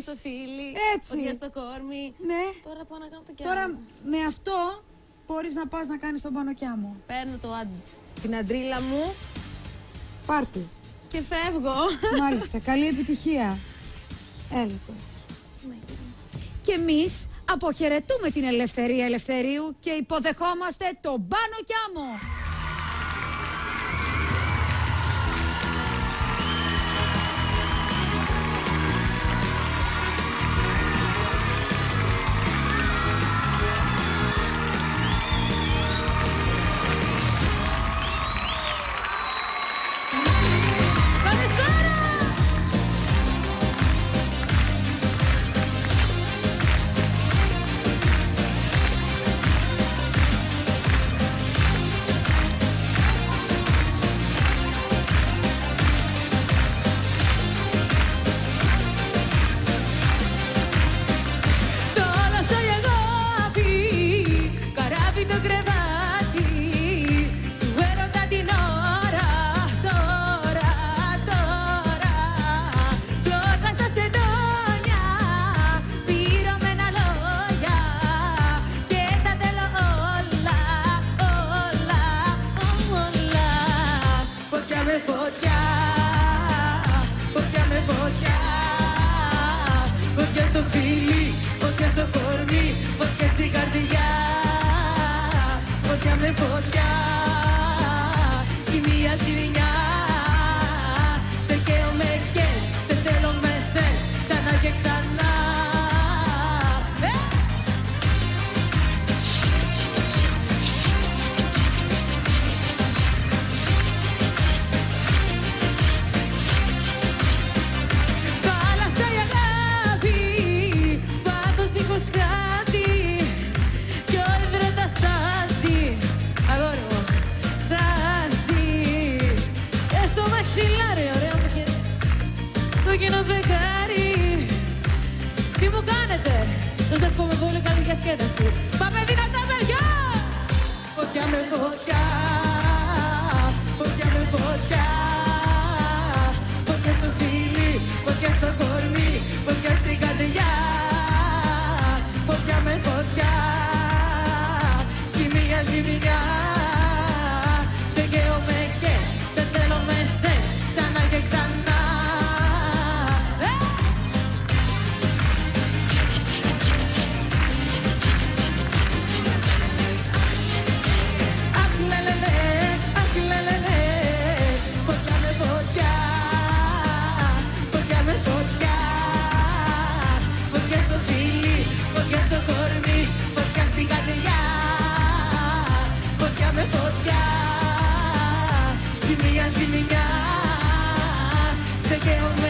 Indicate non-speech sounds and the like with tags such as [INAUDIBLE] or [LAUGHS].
Φωτιά στο φίλι, Έτσι. φωτιά στο κόρμι. Ναι. Τώρα πάω να κάνω το Τώρα κιάμο. με αυτό μπορείς να πας να κάνεις τον πανοκιάμο. Παίρνω το, αν- την αντρίλα μου Πάρτε. και φεύγω. Μάλιστα. [LAUGHS] Καλή επιτυχία. Έλα τώρα. Και εμείς αποχαιρετούμε την ελευθερία ελευθερίου και υποδεχόμαστε τον Πάνο Κιάμο. Φωτιά το κοινό φεγγάρι τι μου κάνετε, σας εύχομαι πολύ καλή διασκέδαση. Πάμε δυνατά παιδιά! Φωτιά με φωτιά, de minha eu ao